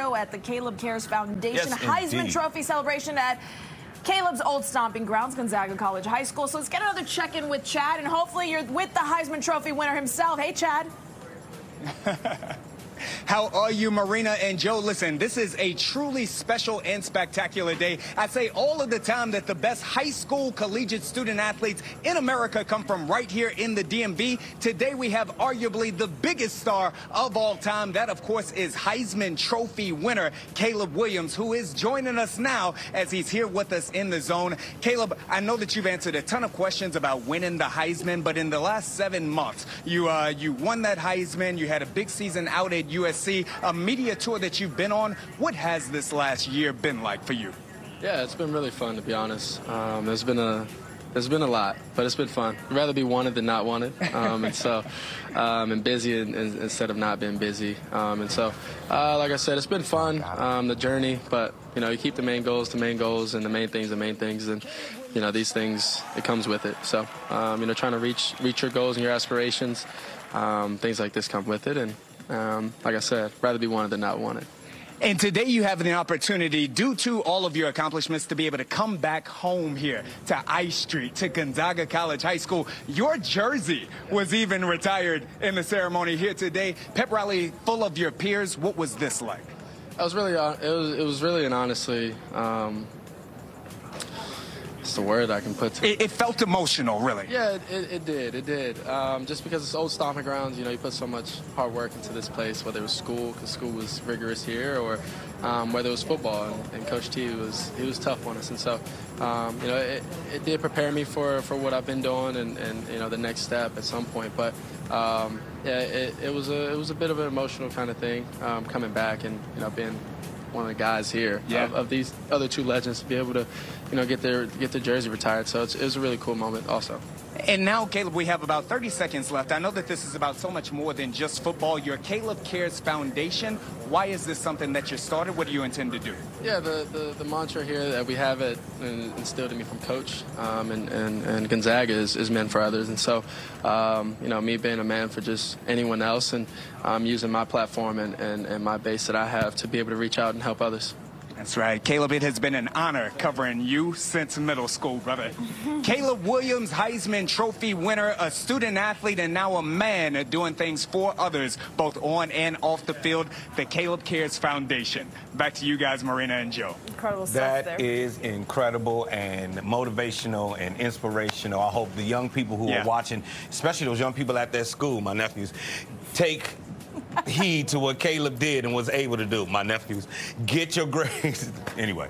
at the Caleb Cares Foundation Yes, Heisman indeed. Trophy celebration at Caleb's old stomping grounds, Gonzaga College High School. So let's get another check-in with Chad, and hopefully you're with the Heisman Trophy winner himself. Hey, Chad. How are you, Marina and Joe? Listen, this is a truly special and spectacular day. I say all of the time that the best high school collegiate student athletes in America come from right here in the DMV. Today we have arguably the biggest star of all time. That, of course, is Heisman Trophy winner Caleb Williams, who is joining us now as he's here with us in the zone. Caleb, I know that you've answered a ton of questions about winning the Heisman, but in the last seven months, you uh, you won that Heisman. You had a big season out at USC, a media tour that you've been on. What has this last year been like for you? Yeah, it's been really fun to be honest. Um, there's been a there's been a lot, but it's been fun. I'd rather be wanted than not wanted, um, and so um, and busy in, in, instead of not being busy. Um, and so, uh, like I said, it's been fun um, the journey. But you know, you keep the main goals, the main goals, and the main things, the main things, and you know these things it comes with it. So um, you know, trying to reach reach your goals and your aspirations, um, things like this come with it. And um, like I said, rather be wanted than not wanted. And today you have the opportunity, due to all of your accomplishments, to be able to come back home here to I Street, to Gonzaga College High School. Your jersey was even retired in the ceremony here today. Pep rally full of your peers. What was this like? I was really, it was, it was really, and honestly, um, it's the word I can put to It, it felt emotional, really. Yeah, it, it, it did. It did. Um, just because it's old stomping grounds, you know, you put so much hard work into this place, whether it was school, because school was rigorous here, or um, whether it was football. And, and Coach T was he was tough on us, and so um, you know, it, it did prepare me for, for what I've been doing and, and you know the next step at some point. But um, yeah, it, it was a it was a bit of an emotional kind of thing um, coming back and you know being one of the guys here Yeah. of, of these other two legends to be able to, you know, get their get their jersey retired. So it's, it was a really cool moment also. And now, Caleb, we have about 30 seconds left. I know that this is about so much more than just football. Your Caleb Cares Foundation. Why is this something that you started? What do you intend to do? Yeah, the, the, the mantra here that we have it instilled in me from coach um, and, and, and Gonzaga is, is men for others. And so, um, you know, me being a man for just anyone else and um, using my platform and, and, and my base that I have to be able to reach out and help others. That's right. Caleb, it has been an honor covering you since middle school, brother. Caleb Williams, Heisman Trophy winner, a student athlete, and now a man doing things for others, both on and off the field. The Caleb Cares Foundation. Back to you guys, Marina and Joe. Incredible stuff there. That is incredible and motivational and inspirational. I hope the young people who Yeah. are watching, especially those young people at their school, my nephews, take heed to what Caleb did and was able to do. My nephews, get your grades. anyway.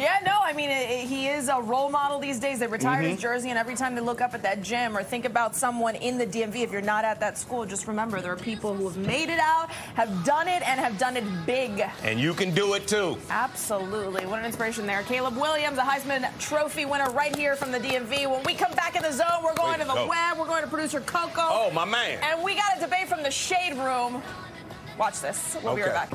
Yeah, no, I mean, it, it- he is a role model these days. They retired Mm-hmm. his jersey, and every time they look up at that gym or think about someone in the DMV, if you're not at that school, just remember there are people who have made it out, have done it, and have done it big. And you can do it too. Absolutely. What an inspiration there. Caleb Williams, a Heisman Trophy winner right here from the DMV. When we come back in the zone, we're going Way to the web. We're going to producer Coco. Oh, my man. And we got a debate from the Shade Room. Watch this. We'll be right back.